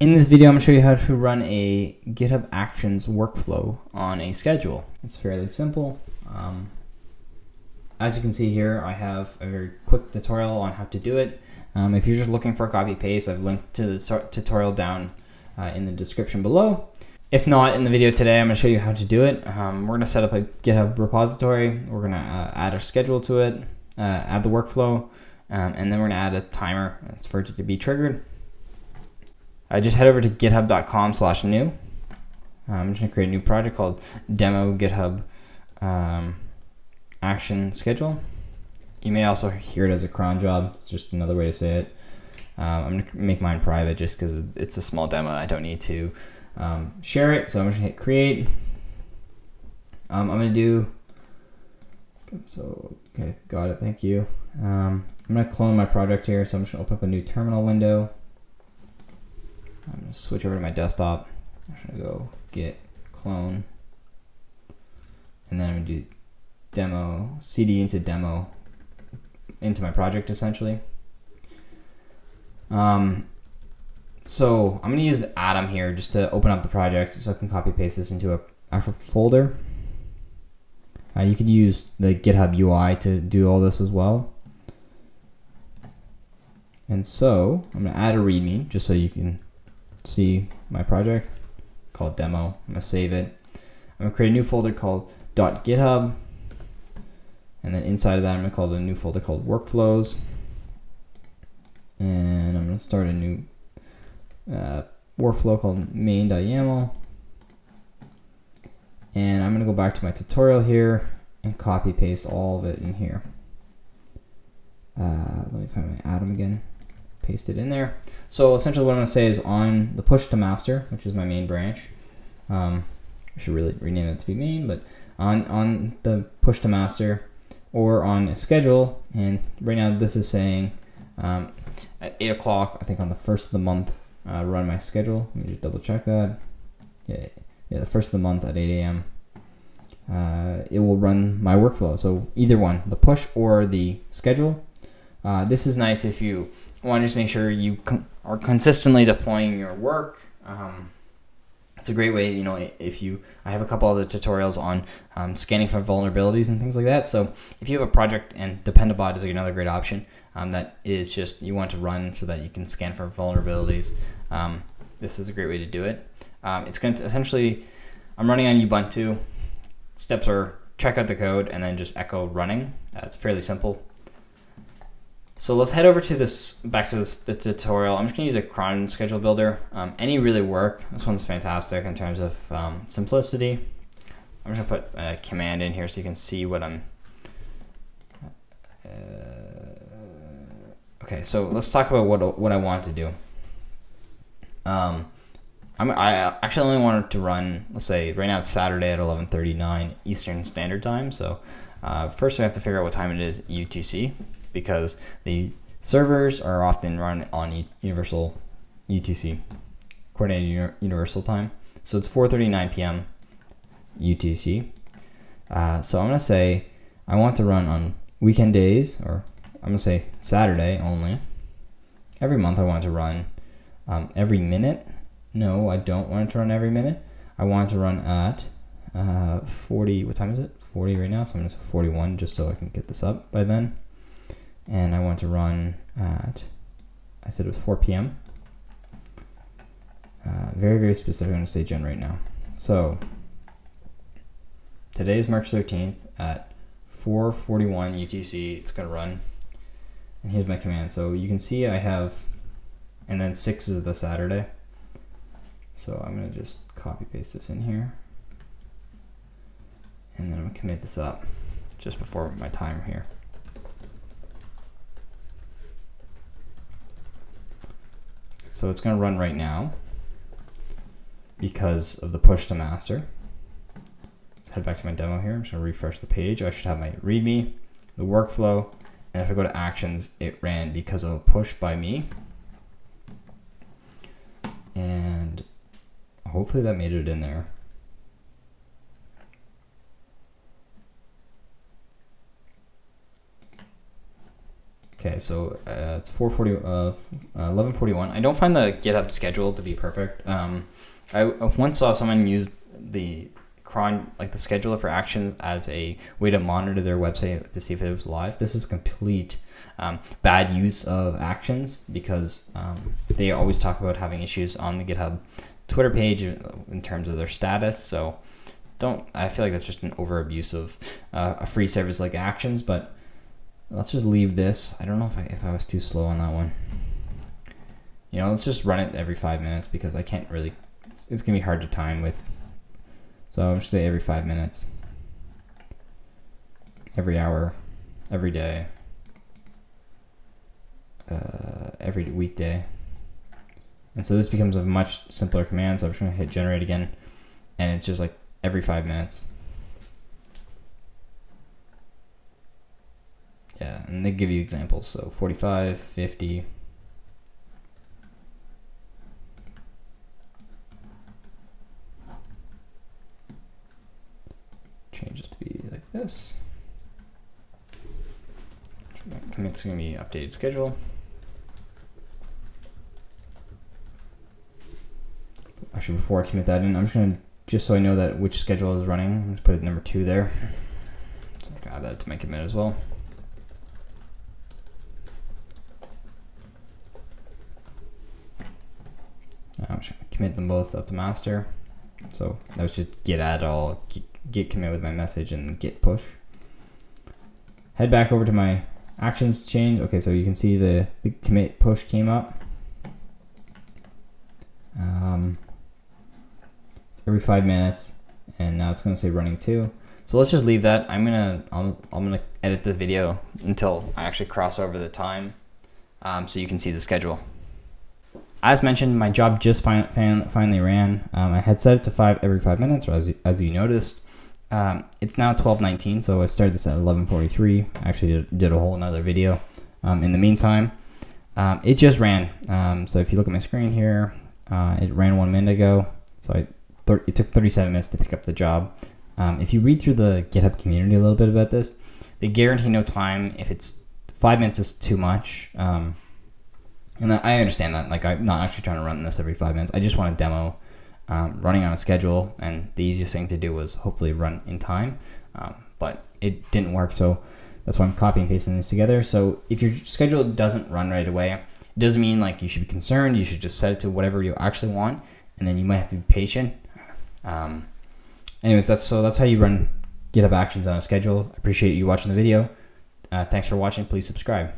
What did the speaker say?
In this video, I'm going to show you how to run a GitHub Actions workflow on a schedule. It's fairly simple. Um, as you can see here, I have a very quick tutorial on how to do it. Um, if you're just looking for a copy paste, I've linked to the tutorial down uh, in the description below. If not, in the video today, I'm going to show you how to do it. Um, we're going to set up a GitHub repository. We're going to uh, add a schedule to it, uh, add the workflow, um, and then we're going to add a timer for it to be triggered. I just head over to github.com slash new. Uh, I'm just gonna create a new project called demo GitHub um, action schedule. You may also hear it as a cron job. It's just another way to say it. Um, I'm gonna make mine private just because it's a small demo. I don't need to um, share it. So I'm gonna hit create. Um, I'm gonna do, so, okay, got it, thank you. Um, I'm gonna clone my project here. So I'm just gonna open up a new terminal window. I'm gonna switch over to my desktop. I'm gonna go git clone, and then I'm gonna do demo cd into demo into my project essentially. Um, so I'm gonna use Atom here just to open up the project so I can copy paste this into a actual folder. Uh, you can use the GitHub UI to do all this as well. And so I'm gonna add a README just so you can see my project called demo. I'm gonna save it. I'm gonna create a new folder called .github. And then inside of that, I'm gonna call a new folder called workflows. And I'm gonna start a new uh, workflow called main.yaml. And I'm gonna go back to my tutorial here and copy paste all of it in here. Uh, let me find my Atom again, paste it in there. So essentially what I'm gonna say is on the push to master, which is my main branch, um, I should really rename it to be main, but on, on the push to master or on a schedule, and right now this is saying um, at eight o'clock, I think on the first of the month, uh, run my schedule. Let me just double check that. Yeah, yeah the first of the month at 8 a.m. Uh, it will run my workflow. So either one, the push or the schedule. Uh, this is nice if you want to just make sure you are consistently deploying your work. Um, it's a great way, you know, if you, I have a couple other tutorials on um, scanning for vulnerabilities and things like that. So if you have a project and Dependabot is another great option um, that is just, you want to run so that you can scan for vulnerabilities. Um, this is a great way to do it. Um, it's going to essentially, I'm running on Ubuntu. Steps are check out the code and then just echo running. Uh, it's fairly simple. So let's head over to this, back to this the tutorial. I'm just gonna use a cron schedule builder. Um, any really work. This one's fantastic in terms of um, simplicity. I'm just gonna put a command in here so you can see what I'm. Uh, okay, so let's talk about what what I want to do. Um, I'm, I actually only wanted to run. Let's say right now it's Saturday at 11:39 Eastern Standard Time. So uh, first we have to figure out what time it is UTC because the servers are often run on universal UTC, coordinated universal time. So it's 4:39 p.m. UTC. Uh, so I'm gonna say I want to run on weekend days, or I'm gonna say Saturday only. Every month I want to run um, every minute. No, I don't want to run every minute. I want to run at uh, 40. What time is it? 40 right now. So I'm gonna say 41 just so I can get this up by then and I want to run at, I said it was 4 p.m. Uh, very, very specific. I'm to say gen right now. So today is March 13th at 4:41 UTC. It's going to run. And here's my command. So you can see I have, and then 6 is the Saturday. So I'm going to just copy paste this in here. And then I'm to commit this up just before my timer here. So it's going to run right now because of the push to master. Let's head back to my demo here. I'm just going to refresh the page. I should have my README, the workflow, and if I go to actions, it ran because of a push by me. And hopefully that made it in there. Okay, so uh, it's 440, uh, 1141. I don't find the GitHub schedule to be perfect. Um, I once saw someone use the cron like the scheduler for actions as a way to monitor their website to see if it was live. This is complete um, bad use of actions because um, they always talk about having issues on the GitHub Twitter page in terms of their status. So don't I feel like that's just an over abuse of uh, a free service like actions, but let's just leave this. I don't know if I if I was too slow on that one. You know, let's just run it every five minutes because I can't really. It's, it's gonna be hard to time with. So I'll just say every five minutes. Every hour, every day. Uh, every weekday. And so this becomes a much simpler command. So I'm just gonna hit generate again, and it's just like every five minutes. Yeah, and they give you examples. So 45, 50. Changes to be like this. Commit's gonna be updated schedule. Actually, before I commit that in, I'm just gonna just so I know that which schedule is running. I'm just put it number two there. So I can add that to my commit as well. I'm gonna commit them both up to master. So that was just git add all, git commit with my message and git push. Head back over to my actions change. Okay, so you can see the, the commit push came up. Um, every five minutes, and now it's gonna say running two. So let's just leave that. I'm gonna I'm, I'm gonna edit the video until I actually cross over the time, um, so you can see the schedule. As mentioned, my job just fin fin finally ran. Um, I had set it to five every five minutes, as you, as you noticed. Um, it's now 12:19, so I started this at 11:43. Actually, did, did, a whole another video. Um, in the meantime, um, it just ran. Um, so if you look at my screen here, uh, it ran one minute ago. So I it took 37 minutes to pick up the job. Um, if you read through the GitHub community a little bit about this, they guarantee no time. If it's five minutes is too much, and I understand that. Like I'm not actually trying to run this every five minutes. I just want to demo um, running on a schedule, and the easiest thing to do was hopefully run in time. Um, but it didn't work, so that's why I'm copying and pasting this together. So if your schedule doesn't run right away, it doesn't mean like you should be concerned. You should just set it to whatever you actually want, and then you might have to be patient um, anyways, that's so that's how you run GitHub Actions on a schedule. I appreciate you watching the video. Uh, thanks for watching. Please subscribe.